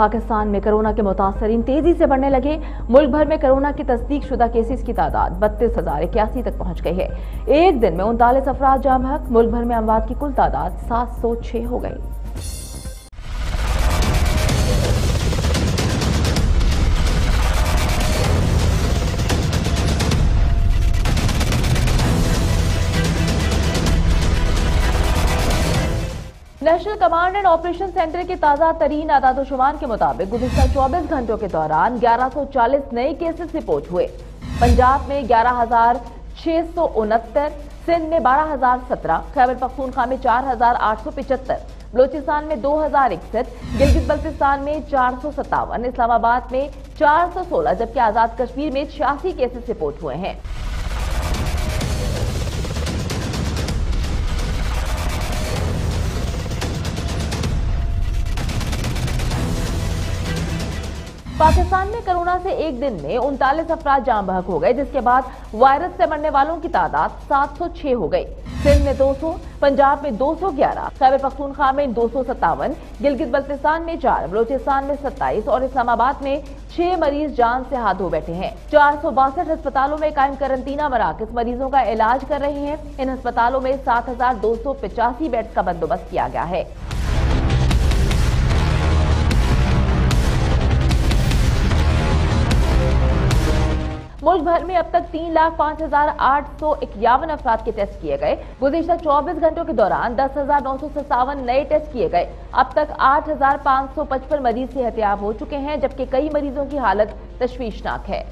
पाकिस्तान में कोरोना के मुतासरीन तेज़ी से बढ़ने लगे। मुल्क भर में कोरोना की तस्दीक शुदा केसेस की तादाद बत्तीस हज़ार इक्यासी तक पहुँच गई है। एक दिन में उनतालीस अफराज जाम हक। मुल्क भर में अमवाद की कुल तादाद सात सौ छह हो गई। National command and operation centre के ताज़ा तरीन आदादोशुमार के मुताबिक गुजशत 24 घंटों के दौरान 1140 नए केसेस रिपोर्ट हुए। पंजाब में ग्यारह हज़ार छह सौ उनहत्तर, सिंध में बारह हज़ार सत्रह, खैबर पख्तूनखा में चार हज़ार आठ सौ पिचहत्तर, बलोचिस्तान में दो हज़ार इकसठ, गिलगित बल्तिस्तान में चार सौ सत्तावन, इस्लामाबाद में चार सौ सोलह, जबकि आज़ाद कश्मीर में छियासी केसेस रिपोर्ट हुए हैं। पाकिस्तान में कोरोना से एक दिन में उनतालीस अफराज जाम बहक हो गए जिसके बाद वायरस से मरने वालों की तादाद 706 हो गई। सिंध में 200, पंजाब में 211, खैबर पख्तूनख्वा में दो सौ सत्तावन गिलगित बल्तिस्तान में चार बलोचिस्तान में 27 और इस्लामाबाद में छह मरीज़ जान से हाथ धो बैठे हैं। चार सौ बासठ अस्पतालों में कायम करंतना मराकज मरीजों का इलाज कर रहे हैं। इन अस्पतालों में सात हज़ार दो सौ पिचासी बेड का बंदोबस्त किया गया है। मुल्क भर में अब तक तीन लाख पाँच हज़ार आठ सौ इक्यावन अफराद के टेस्ट किए गए। गुजशत चौबीस घंटों के दौरान दस हज़ार नौ सौ सत्तावन नए टेस्ट किए गए। अब तक आठ हज़ार पाँच सौ पचपन मरीज़ सेहतियाब हो चुके हैं, जबकि कई मरीजों की हालत तश्वीशनाक है।